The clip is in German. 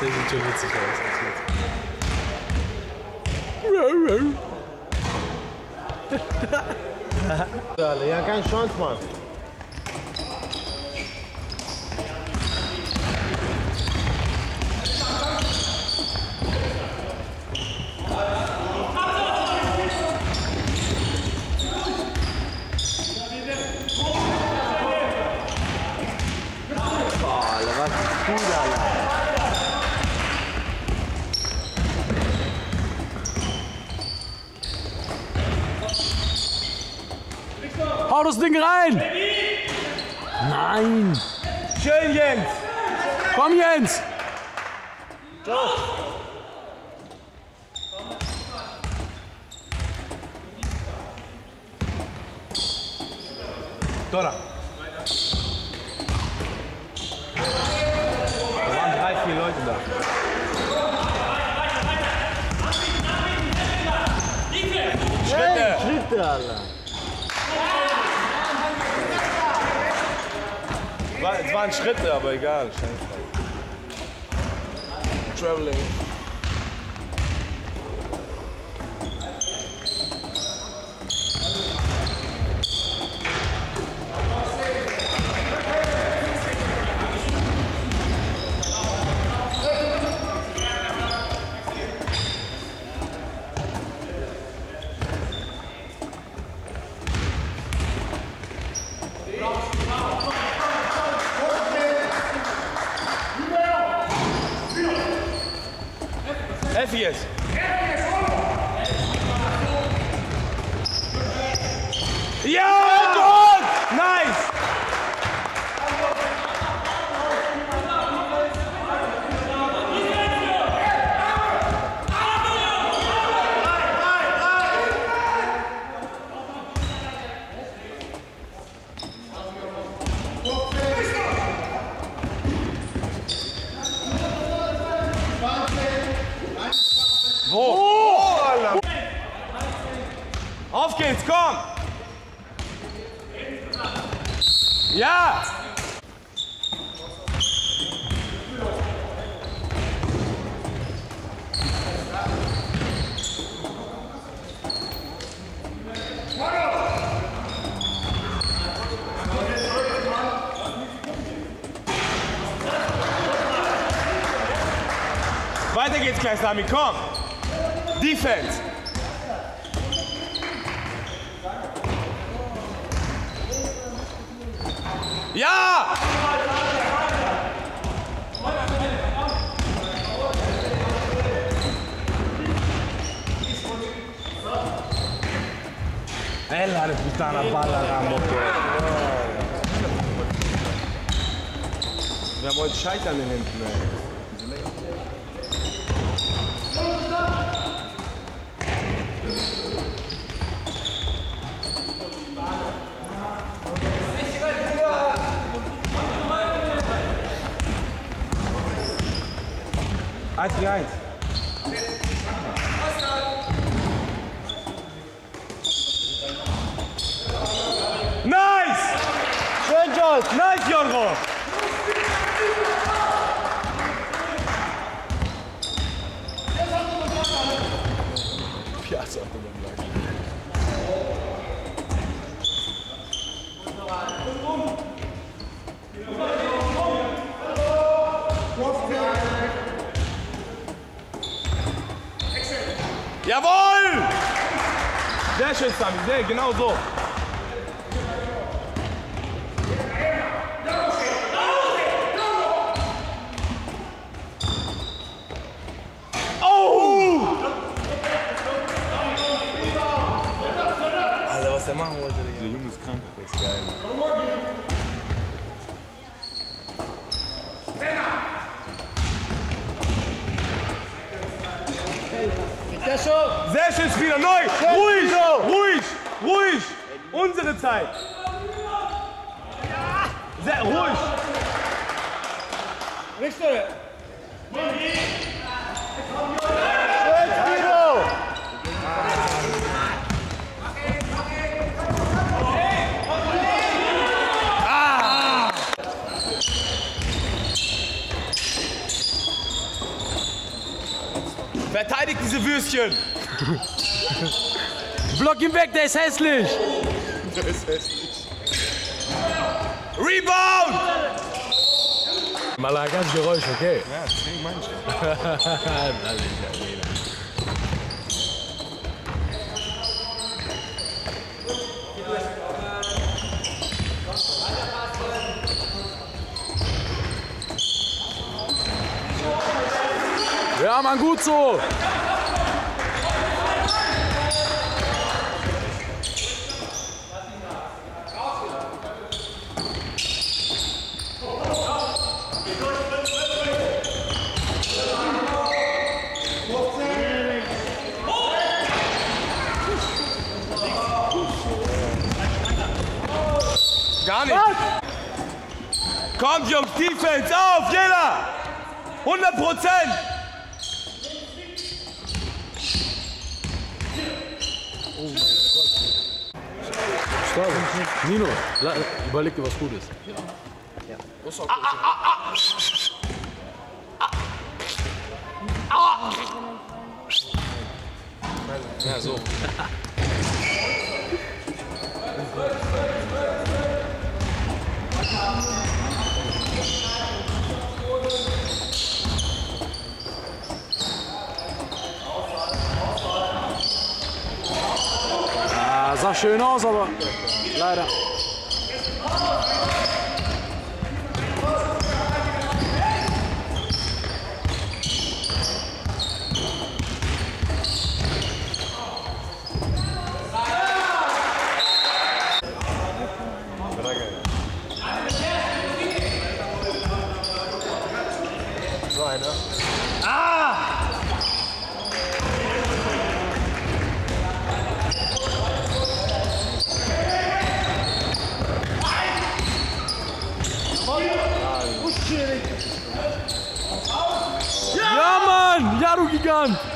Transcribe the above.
Der sieht schon witzig aus. Ja, keine Chance, Mann. Boah, Alter, Alter. Hau das Ding rein! Nein! Schön, Jens! Komm, Jens! Dora. War, es waren Schritte, aber egal. Traveling. Effies. Ja! Wo? Alter. Auf geht's, komm! Ja! Weiter geht's gleich, Sami, komm! Defense! Ja! Bella puttana balla Rambo. Wir haben heute Scheitern in den Händen, ey. 1 3 1. Nice! Good job. Nice, Yorgo. Sehr schön, Sami. Sehr, genau so. Oh! Alter, was der machen wollte, Digga. Der Junge ist krank. Das ist geil. Sehr schön, Spieler. Neu. Ruhig, ruhig, ruhig. Unsere Zeit. Sehr ruhig. Richter. Verteidigt diese Würstchen. Block ihn weg, der ist hässlich. Rebound! Malagas Geräusch, okay. Ja, deswegen meine ich. Ja, Mann, gut so. Kommt, Jungs, Defense, auf, jeder! 100 Prozent! Stark. Nino, überleg dir was Gutes. Ja, so. Ah, sah schön aus, aber leider. So einer. Ja, Mann! Ja,